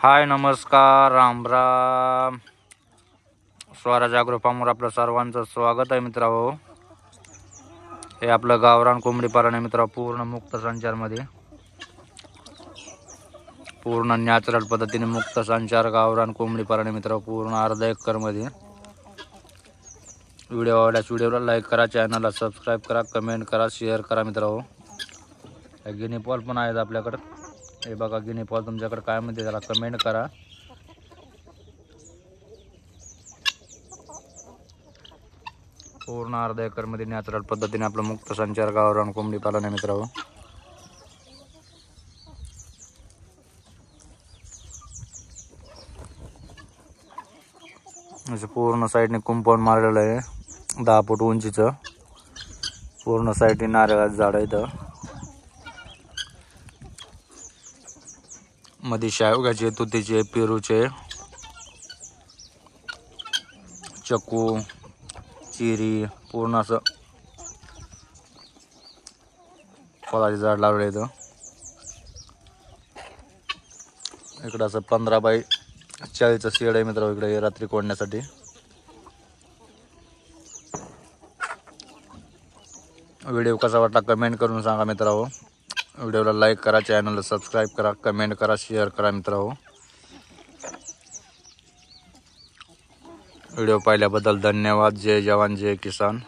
हाय नमस्कार राम राम. स्वराज अॅग्रो आपलं सर्वांचं स्वागत आहे मित्रांनो. हे आपलं गावरान कोंबडी पालन आहे मित्र पूर्ण मुक्त संचारमध्ये. पूर्ण नॅचरल पद्धतीने मुक्त संचार गावरान कोंबडी पालन आहे मित्र पूर्ण अर्धा एकरमध्ये. व्हिडिओ आवडल्यास व्हिडिओला लाईक करा चॅनलला सबस्क्राईब करा कमेंट करा शेअर करा मित्रांनो. गिनी पॉल पण आहेत आपल्याकडं. हे बघा गिनी पॉल तुमच्याकडे काय म्हणते त्याला कमेंट करा. पूर्ण अर्धा एकरमध्ये नॅचरल पद्धतीने आपलं मुक्त संचार गावरान कोंबडी पालन आहे मित्रांनो. पूर्ण साईडने कुंपाऊंड मारलेलं आहे. दहा फूट उंचीचं. पूर्ण साईडने नारळाचं झाड आहे इथं. मध्ये शावगाचे तुतीचे पेरूचे चकू चिरी पूर्ण असं फळाचे झाड लावले इथं. इकडं असं पंधरा बाय चाळीसचं शेड आहे मित्र इकडे रात्री कोडण्यासाठी. व्हिडिओ कसा वाटला कमेंट करून सांगा मित्रांनो. व्हिडिओला लाईक करा चॅनलला सबस्क्राईब करा कमेंट करा शेअर करा मित्रांनो. व्हिडिओ पाहिल्याबद्दल धन्यवाद. जय जवान जय किसान.